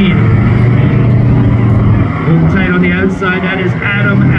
Lane. Hold tight on the outside, that is Adam